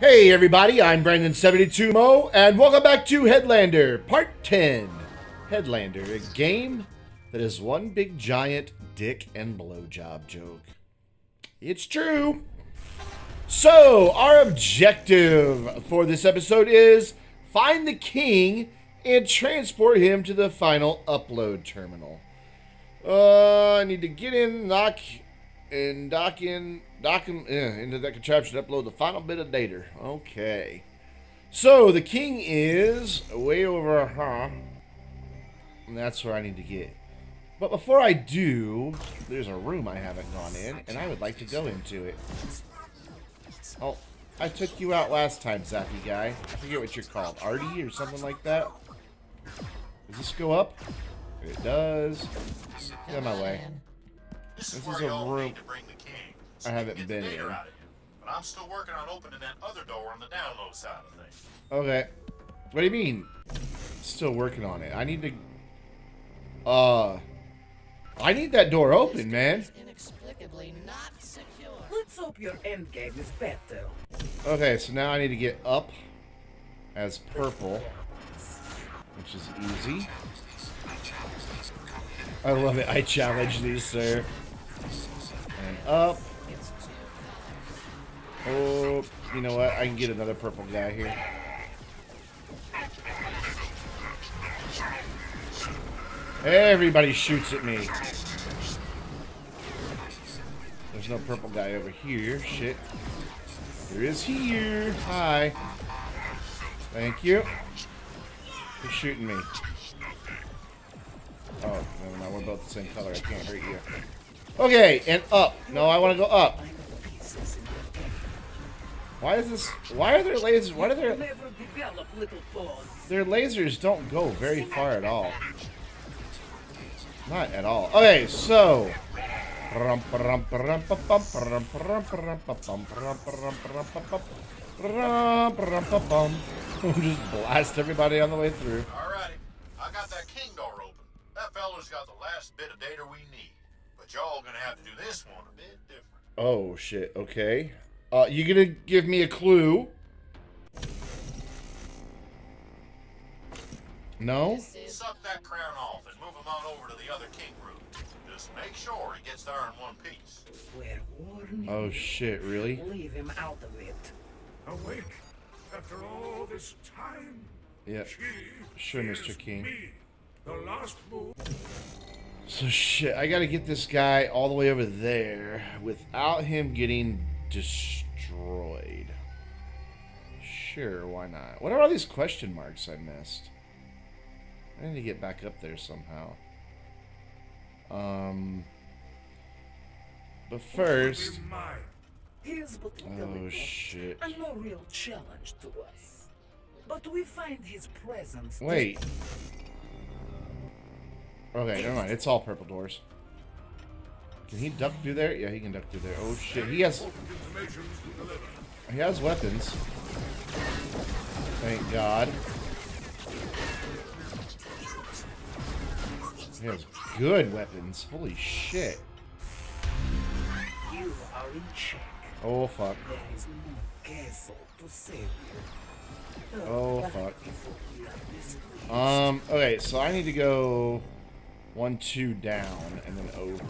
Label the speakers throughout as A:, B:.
A: Hey everybody, I'm Brandon72Mo, and welcome back to Headlander, Part 10. Headlander, a game that is one big giant dick and blowjob joke. It's true. So, our objective for this episode is find the king and transport him to the final upload terminal. Uh, I need to get in, knock, and dock in, uh, into that contraption, upload the final bit of data. Okay. So, the king is way over, huh? And that's where I need to get. But before I do, there's a room I haven't gone in, and I would like to go into it. Oh, I took you out last time, Zappy guy. I forget what you're called. Artie or something like that? Does this go up? It does. Get out of my way.
B: This, is,
A: a room-
B: need to bring the king.
A: I haven't
B: you
A: been
B: the data
A: here.
B: out of it. But I'm still working on opening that other door on the download side of things.
A: Okay. What do you mean? Still working on it. I need to... Uh... I need that door open, man.
C: Inexplicably not secure.
D: Let's hope your end game is better.
A: Okay, so now I need to get up as purple, which is easy. I love it. I challenge these, sir. And up. Oh, you know what? I can get another purple guy here. Everybody shoots at me. There's no purple guy over here. Shit. There is here. Hi. Thank you. Who's shooting me? Oh, never mind. We're both the same color. I can't hurt you. Okay, and up. No, I want to go up. Why is this? Why are there lasers? Why are there?
D: Never develop little pawns.
A: Their lasers don't go very far at all. Not at all. Okay, so. Just blast everybody on the way through.
B: Alrighty. I got that king door open. That fella's got the last bit of data we need. But y'all gonna have to do this one a bit different.
A: Oh shit. Okay. Uh, you gonna give me a clue? No.
B: Suck that crown off and move him on over to the other king room. Just make sure he gets there in one piece.
D: We're warning
A: Oh shit. Really?
D: Leave him out of it.
E: Awake after all this time.
A: Yeah. Sure, Mr. King.
E: Me, the last move.
A: So shit, I gotta get this guy all the way over there without him getting destroyed. Sure, why not? What are all these question marks I missed? I need to get back up there somehow. Um, but first,
E: Be mine.
D: His but
A: oh shit!
D: and no real challenge to us. But we find his presence.
A: Wait. Okay, never mind. It's all purple doors. Can he duck through there? Yeah, he can duck through there. Oh shit, he has
E: Important information to deliver.
A: He has weapons. Thank God. He has good weapons. Holy shit.
D: You are in check.
A: Oh fuck.
D: There is no castle to save you.
A: Oh, fuck.
D: before we are displeased.
A: Um, okay, so I need to go one, two down, and then over.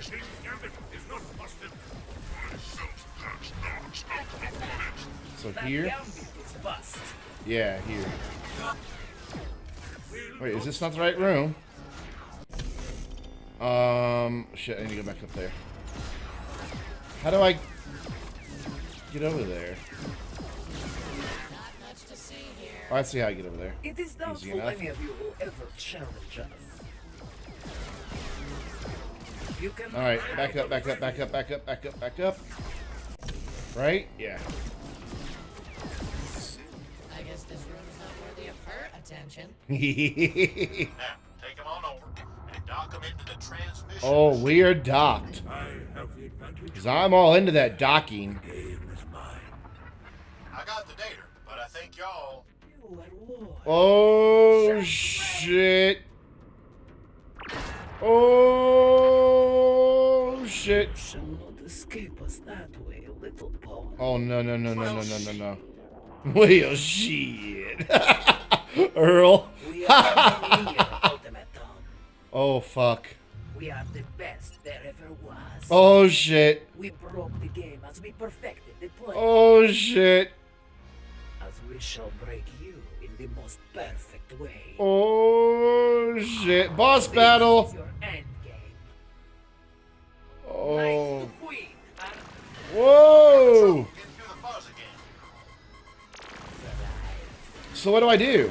E: King Gambit is not busted.
A: So here?
D: gambit is bust.
A: Yeah, here. Wait, is this not the right room? Um, shit, I need to go back up there. How do I get over there? Oh, I see how I get over there.
D: It is doubtful
A: enough.
D: any of you will ever challenge us. You can
A: Alright, back up, back up, back up, back up, back up, back up. Right? Yeah.
C: I guess this room is not worthy of her attention.
B: Now, take him on over and dock him into the transmission.
A: oh, we are docked.
E: I have the advantage.
A: Because I'm all into that docking.
E: Game is mine.
B: I got the data, but I think y'all.
A: Oh, shit. Oh, shit.
D: You shall not escape us that way, little pawn.
A: Oh no no no no no no no no. Well shit. Earl.
D: We are near automaton.
A: Oh fuck.
D: We are the best there ever was.
A: Oh shit.
D: We broke the game as we perfected the plan.
A: Oh shit.
D: As we shall break the most perfect way.
A: Oh shit. Boss
D: This
A: battle.
D: is your end game.
A: Oh.
D: Knights Queen are
A: Whoa.
B: Getting through the fuzz again.
A: So what do I do?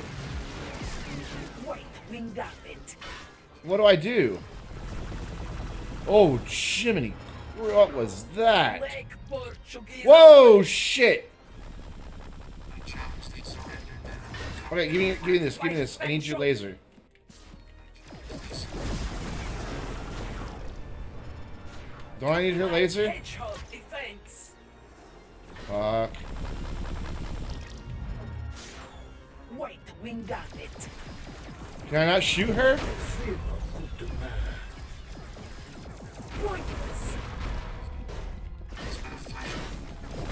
D: white wing gambit.
A: What do I do? Oh, Jiminy. What was that? Whoa, shit. Okay, give me, give me this, give me this. I need your laser. Don't I need her laser? Fuck.
D: White wing gambit.
A: Can I not shoot her?
D: Silver Kutuna. Pointless.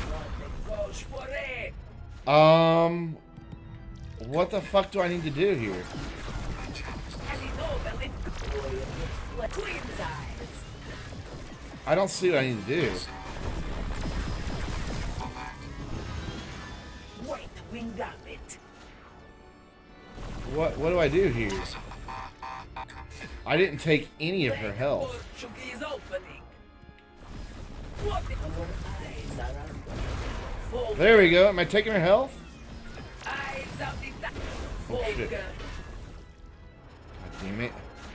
D: Nothing goes for it.
A: Um, what the fuck do I need to do here? I don't see what I need to do. What what do I do here? I didn't take any of her health. There we go. Am I taking her health? Oh, shit. God damn it.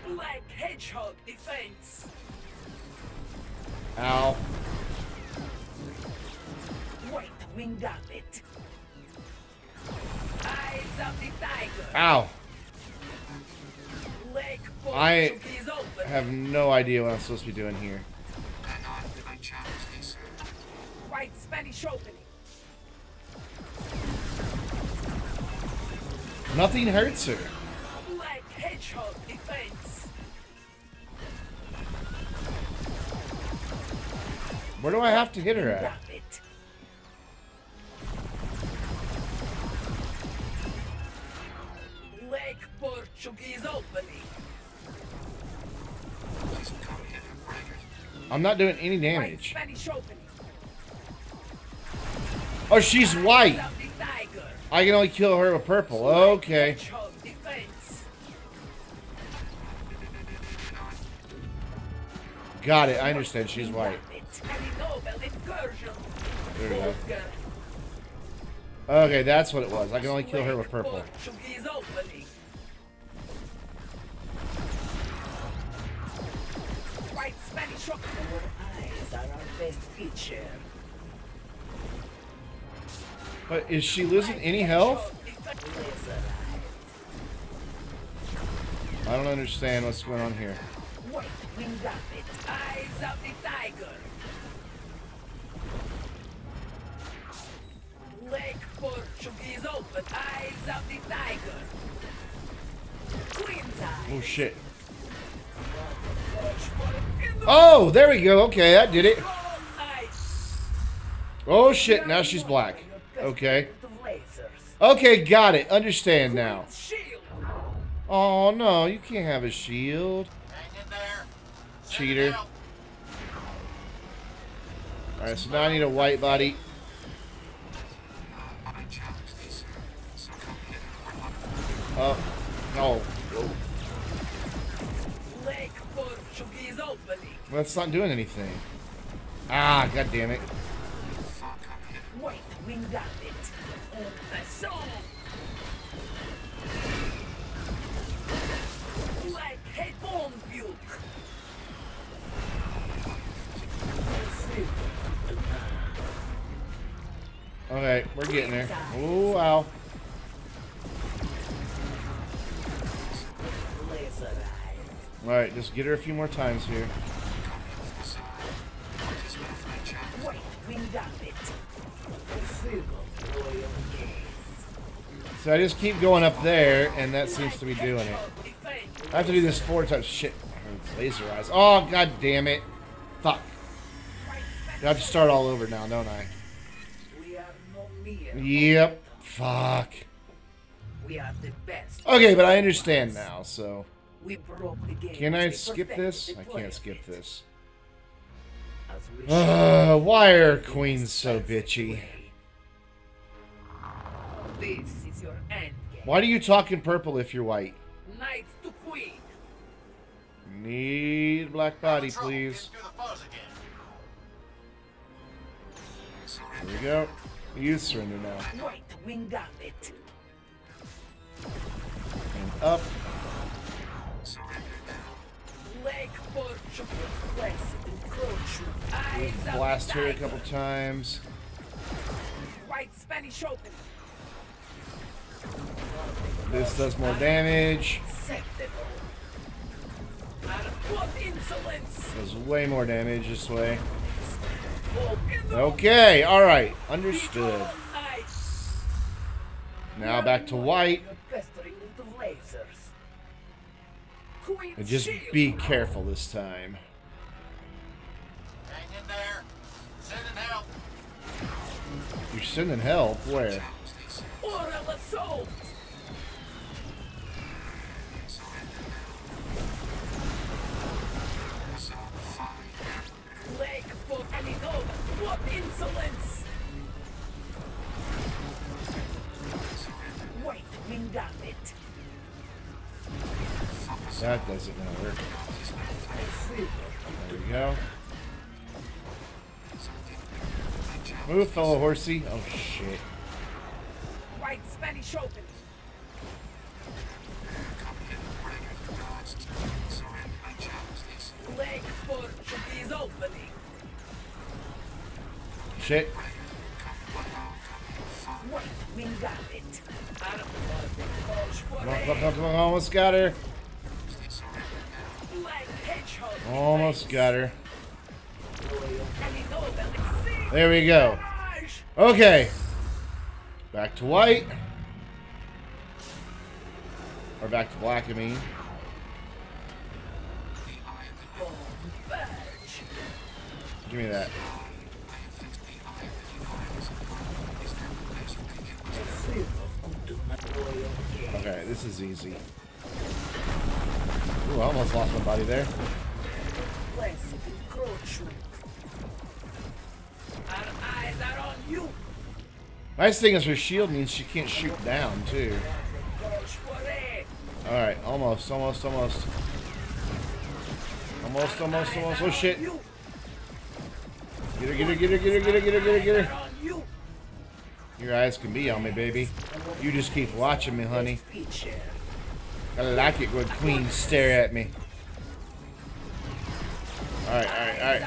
D: Black hedgehog defense.
A: Ow.
D: White wing gambit. Eyes of the tiger.
A: Ow.
D: Leg
A: I I have no idea what I'm supposed to be doing here.
D: White Spanish opening.
A: Nothing hurts her.
D: Black hedgehog defense.
A: Where do I have to hit her at?
D: Gambit. Portuguese opening.
A: I'm not doing any damage. Oh, she's white. I can only kill her with purple. Okay. Got it. I understand. She's white. There we go. Okay, that's what it was. I can only kill her with purple.
D: White Spanish eyes are our best feature.
A: But is she losing any health? I don't understand what's going on here. Oh shit. Oh, there we go. Okay, that did it. Oh shit, now she's black. Okay. Okay, got it. Understand now. Oh no, you can't have a shield.
B: Hang in there. Send it
A: Cheater. Alright, so now I need a white body. Oh, no.
D: Leg Portuguese.
A: That's not doing anything. Ah, god damn it. Alright, we're getting there. Oh, wow. Alright, just get her a few more times here.
D: Wait,
A: so I just keep going up there, and that seems to be doing it. I have to do this four times. Shit. Laser eyes. Oh, god damn it. Fuck. I have to start all over now, don't I? Yep. Fuck. Okay, but I understand now, so. Can I skip this? I can't skip this. Uh, why are queens so bitchy?
D: This is your end game.
A: Why do you talk in purple if you're white?
D: Knights to queen.
A: Need black body, please.
B: getting through the fuzz again.
A: There we go. You surrender now.
D: White wing gambit.
A: And up.
D: Leg porch of the flesh encroachment. Eyes of
A: Blast her a couple times.
D: White Spanish open.
A: This does more damage.
D: Acceptable. And what insolence!
A: Does way more damage this way. Okay, alright. Understood. Now back to white.
D: You're pestering with the lasers. Queen
A: And just be careful this time.
B: Hang in there. Sending help.
A: You're sending help. Where?
D: What insolence! Wait.
A: That doesn't gonna work. There we go. Move, fellow horsey. Oh shit.
D: White Spanish open. Leg for is opening.
A: Shit.
D: White wing gambit. Out of the Push for
A: Come on, come on,
D: it.
A: come on, come on. Almost got her. Almost got her. There we go. Okay. Back to white. Or back to black, I mean. Give me that. Okay, this is easy. Ooh, I almost lost my body there. Nice thing is her shield means she can't shoot down, too. Alright, almost, almost, almost. Almost, almost, almost. Oh shit. Get her, get her, get her, get her, get her, get her, get her, get her. Your eyes can be on me, baby. You just keep watching me, honey. I like it when queens stare at me. Alright, alright, alright.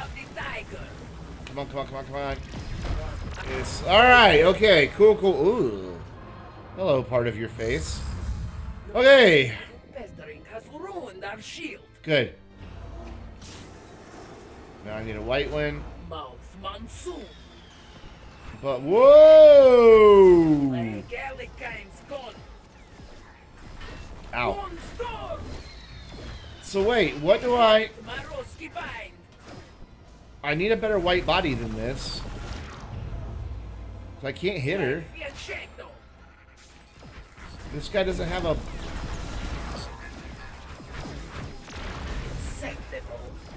A: Come on, come on, come on, come on. Yes. Alright, okay, cool, cool. Ooh. Hello, part of your face. Okay,
D: has ruined our shield.
A: good. Now I need a white one.
D: Mouth monsoon.
A: But whoa! Ow. So wait, what do I? I need a better white body than this. 'Cause I can't hit her. This guy doesn't have a.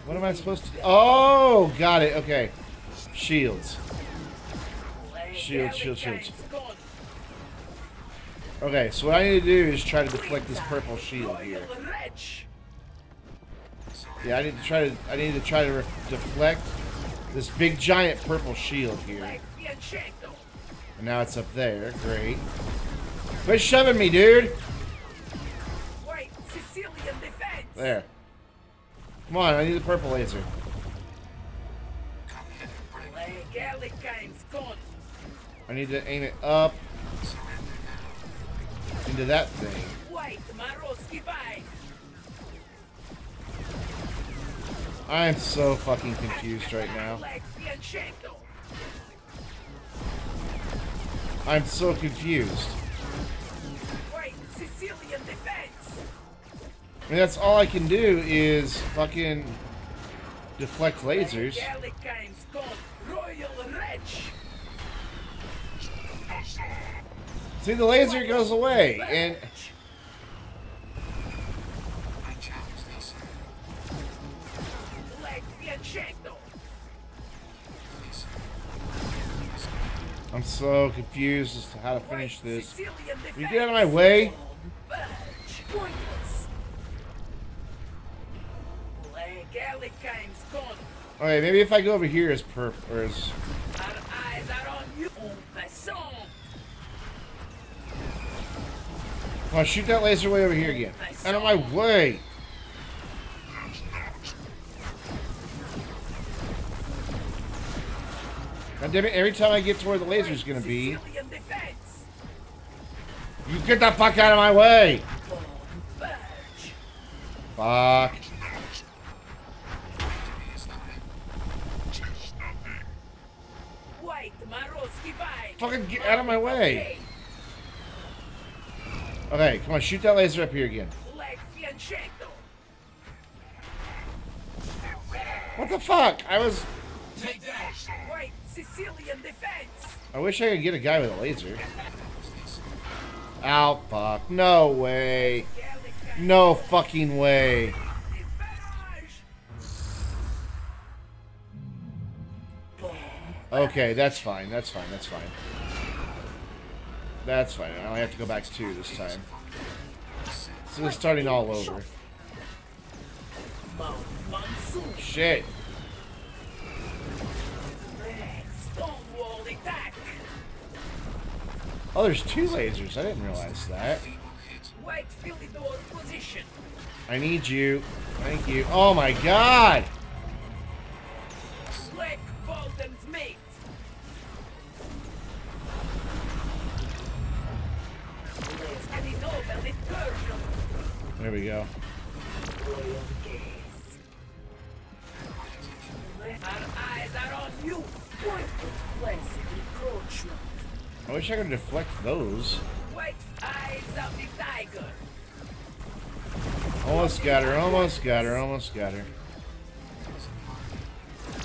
A: What am I supposed to? Oh, got it. Okay, shields.
D: Leg
A: Shield, shield, shield. Okay, so what I need to do is try to deflect this purple shield here. Yeah, I need to try to. I need to try to deflect this big giant purple shield here. And now it's up there. Great. Quit shoving me, dude.
D: White Sicilian defense.
A: There. Come on, I need the purple laser.
D: Leg Alekhine's gun.
A: I need to aim it up into that thing.
D: White Maroczy bind.
A: I am so fucking confused right now. I'm so confused.
D: White Sicilian defense.
A: I mean, that's all I can do is fucking deflect lasers.
D: Gallicane's gone. Royal Wretch.
A: See, the laser goes away, and I'm so confused as to how to finish this.
D: Sicilian
A: You get out of my way.
D: Badge. Pointless. Black Gallicane's gone.
A: Okay, maybe if I go over here as perp or as
D: Our eyes are on you. En passant.
A: Come on, shoot that laser way over here again. Out of my way! God damn it, every time I get to where the laser's gonna be, you get the fuck out of my way! Fuck. Fucking get out of my way! Okay, come on, shoot that laser up here again. What the fuck? I was. I wish I could get a guy with a laser. Ow, fuck. No way. No fucking way. Okay, that's fine. That's fine. That's fine. That's fine. I only have to go back to two this time. So it's starting all over. Shit. Oh, there's two lasers. I didn't realize that.
D: White Philidor position.
A: I need you. Thank you. Oh my god! Those.
D: White eyes of the tiger.
A: Almost got her. Almost got her. Almost got her.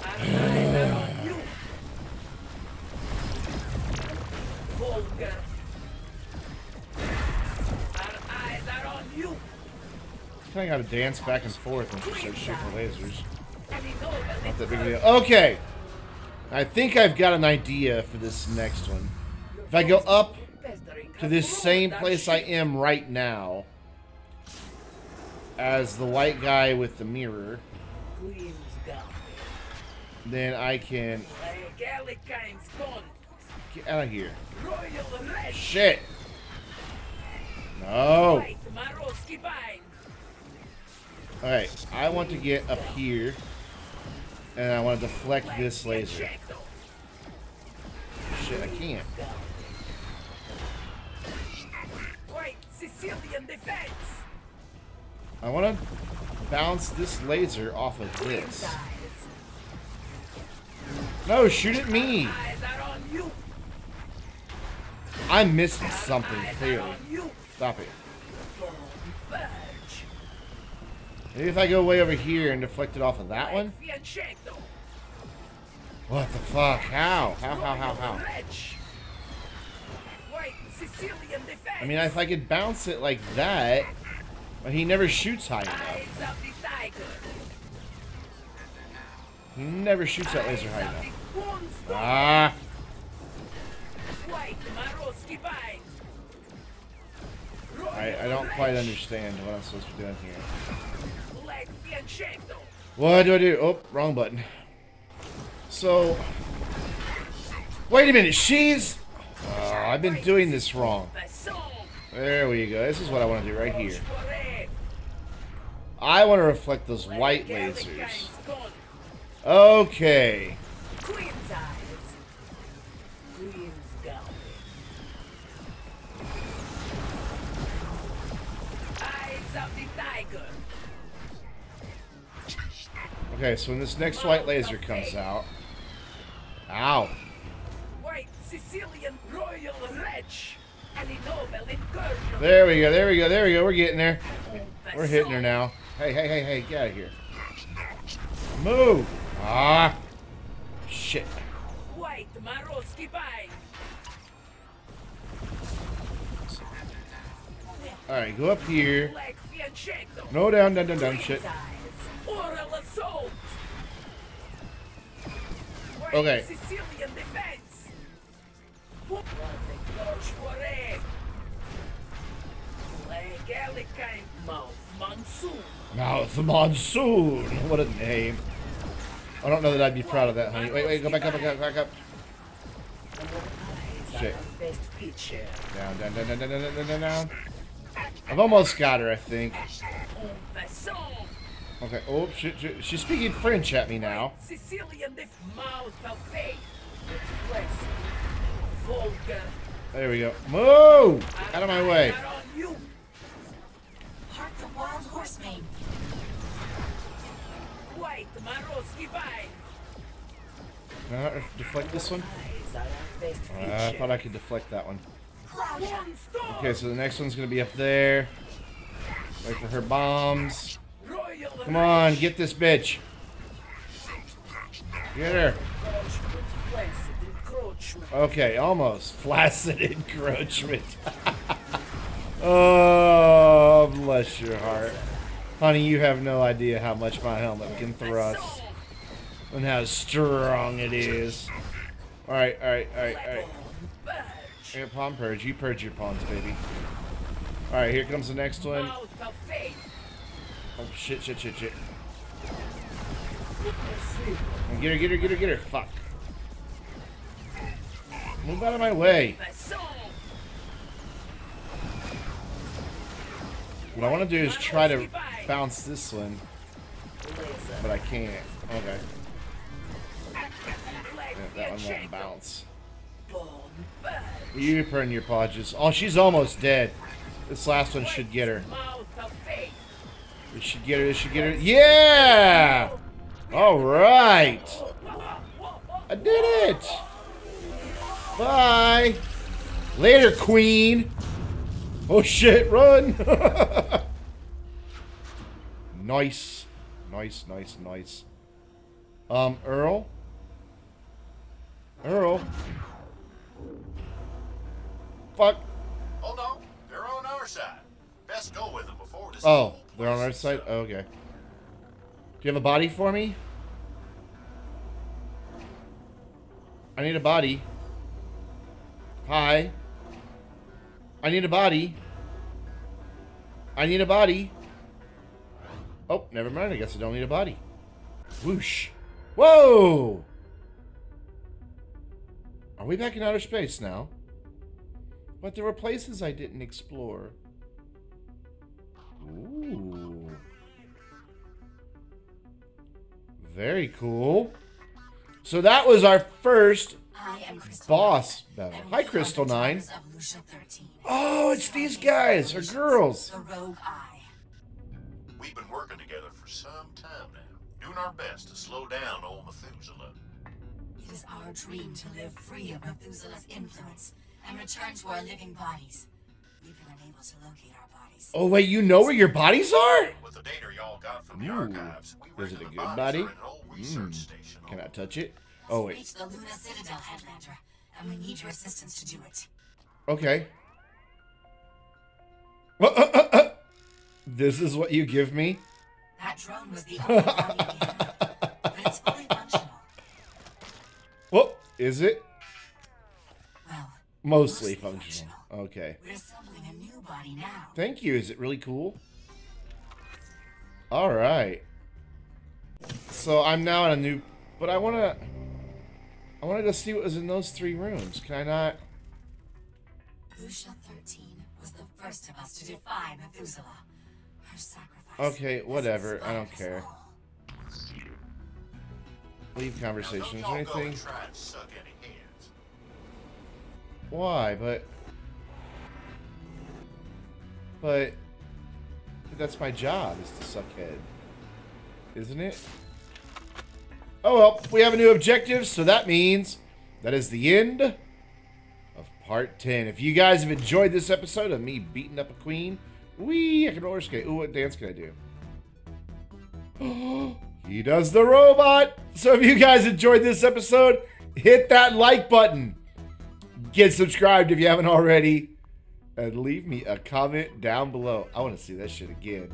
D: Our eyes are on you. Vulgar. Our eyes are on you.
A: Kind of got to dance back and forth she starts shooting lasers. Not that big a deal. Okay. I think I've got an idea for this next one. If I go up to this same place I am right now as the white guy with the mirror, then I can get out of here. Shit. No. Okay, I want to get up here, and I want to deflect this laser. Shit, I can't.
D: Defense.
A: I want to bounce this laser off of this. No, shoot at me.
D: Eyes are on you.
A: I'm missing something clearly. Stop it. Maybe if I go way over here and deflect it off of that one? What the fuck? How? How, how, how, how?
D: Sicilian.
A: I mean, if I could bounce it like that, but he never shoots high enough. He never shoots that laser high enough. Ah! I, I don't quite understand what I'm supposed to be doing here. What do I do? Oh, wrong button. So, wait a minute. She's. Oh, I've been doing this wrong. There we go. This is what I want to do right here. I want to reflect those white lasers. Okay. Okay, so when this next white laser comes out. Ow.
D: White Sicilian
A: There we go, there we go, there we go. We're getting there. We're hitting her now. Hey, hey, hey, hey, get out of here. Move! Ah! Shit.
D: By.
A: Alright, go up here. No, down, down, down, down. Shit. Okay.
D: Sicilian defense. What the gosh for it? Black Mouth monsoon.
A: What a name. I don't know that I'd be proud of that, honey. Wait, wait, go back up, back up, back up. Shit. Down, down, down, down, down, down, down, down, down. I've almost got her, I think. Okay. Oh, shit, shit. She's speaking French at me now. There we go. Move! Out of my way.
C: Wild horseman.
D: White Maroczy by.
A: Can I deflect this one?
D: Eyes are our best
A: Uh. I thought I could deflect that one.
C: Cloud
D: One star.
A: Okay, so the next one's gonna be up there. Wait for her bombs. Come on, get this bitch. Get her. Okay, almost. Flaccid encroachment. oh, bless your heart. Honey, you have no idea how much my helmet can thrust and how strong it is. Alright, alright, alright, alright. Yeah, pawn purge. You purge your pawns, baby. Alright, here comes the next one. Oh, shit, shit, shit, shit. Get her, get her, get her, get her. Fuck. Move out of my way. What I want to do is try to bounce this one, but I can't. Okay. Yeah, that one won't bounce. You burn your podges. Oh, she's almost dead. This last one should get her. This should get her. This should get her. Yeah! All right. I did it. Bye. Later, queen. Oh shit, run. nice. Nice, nice, nice. Um, Earl? Earl? Fuck.
B: Oh no, they're on our side. Best go with them before this.
A: Oh, they're on our side?
B: up.
A: Okay. Do you have a body for me? I need a body. Hi. I need a body. I need a body. Oh, never mind. I guess I don't need a body. Whoosh. Whoa! Are we back in outer space now? But there were places I didn't explore. Ooh. Very cool. So that was our first
C: I am
A: boss
C: Nine,
A: battle.
C: and
A: Hi, Crystal
C: the
A: Nine.
C: daughters of Lucia 13.
A: Oh, it's these guys, or girls.
C: The Rogue Eye.
B: We've been working together for some time now, doing our best to slow down old Methuselah.
C: It is our dream to live free of Methuselah's influence and return to our living bodies. We've been unable to locate our bodies.
A: Oh, wait, you know where your bodies are?
B: With the data y'all got from the archives, we
A: Is it a good body?
B: are in an old research
A: Mm. Can I touch it? Oh, wait.
C: Reach the Luna Citadel, Headlander, and we need your assistance to do it.
A: Okay. Uh, uh, uh, uh. This is what you give me?
C: That drone was the only one we had, but it's fully functional.
A: Well, is it?
C: Well,
A: Mostly
C: Mostly
A: functional. Okay.
C: we're assembling a new body now.
A: Thank you. Is it really cool? All right. So I'm now in a new, but I want to, I want to go see what was in those three rooms. Can I not?
C: Lucia 13 was the first of us to defy Methuselah. Her sacrifice.
A: Okay, whatever. I don't care. Leave conversations or anything.
B: and try and suck any hands.
A: Why? But, but that's my job is to suck head, isn't it? Oh well, we have a new objective, so that means that is the end of part 10. If you guys have enjoyed this episode of me beating up a queen, wee, I can roller skate. Ooh, what dance can I do? he does the robot. So if you guys enjoyed this episode, hit that like button. Get subscribed if you haven't already. And leave me a comment down below. I want to see that shit again.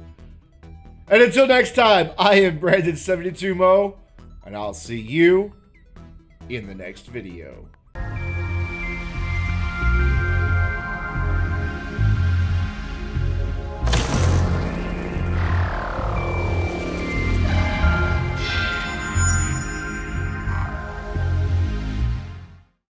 A: And until next time, I am Brandon72Mo, and I'll see you in the next video.